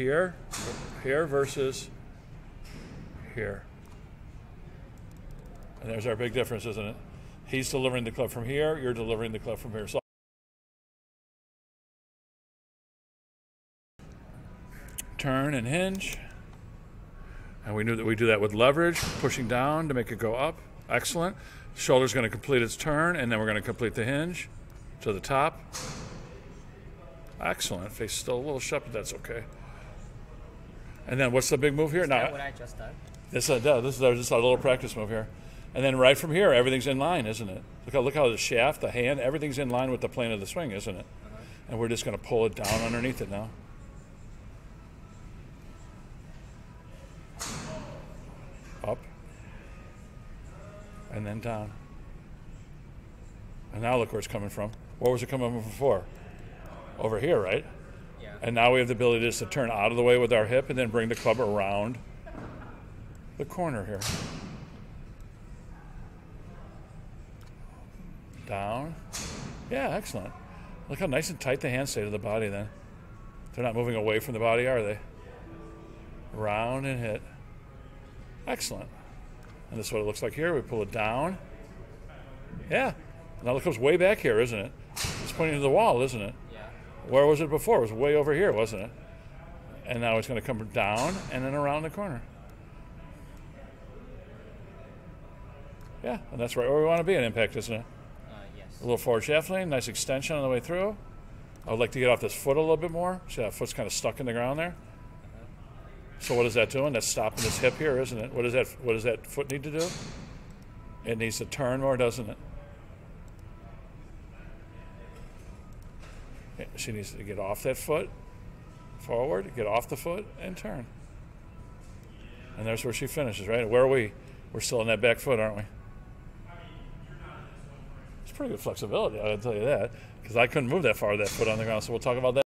here, here versus here. And there's our big difference, isn't it? He's delivering the club from here, you're delivering the club from here. So turn and hinge. And we knew that we do that with leverage, pushing down to make it go up. Excellent. Shoulder's going to complete its turn, and then we're going to complete the hinge to the top. Excellent. Face still a little shut, but that's okay. And then what's the big move here? Is now, that what I just done? this, uh, this is just a little practice move here. And then right from here, everything's in line, isn't it? Look how, look how the shaft, the hand, everything's in line with the plane of the swing, isn't it? And we're just going to pull it down underneath it now. Up. And then down. And now look where it's coming from. Where was it coming from before? Over here, right? Yeah. And now we have the ability just to turn out of the way with our hip and then bring the club around the corner here. Down. Yeah, excellent. Look how nice and tight the hands stay to the body then. They're not moving away from the body, are they? Round and hit. Excellent. And this is what it looks like here. We pull it down. Yeah. Now it comes way back here, isn't it? It's pointing to the wall, isn't it? Where was it before? It was way over here, wasn't it? And now it's going to come down and then around the corner. Yeah, and that's right where we want to be in impact, isn't it? Uh, yes. A little forward shaft lean, nice extension on the way through. I would like to get off this foot a little bit more. See that foot's kind of stuck in the ground there. So what is that doing? That's stopping this hip here, isn't it? What does that What does that foot need to do? It needs to turn more, doesn't it? She needs to get off that foot, forward, get off the foot, and turn. And there's where she finishes, right? Where are we? We're still in that back foot, aren't we? It's pretty good flexibility, I'll tell you that, because I couldn't move that far with that foot on the ground. So we'll talk about that.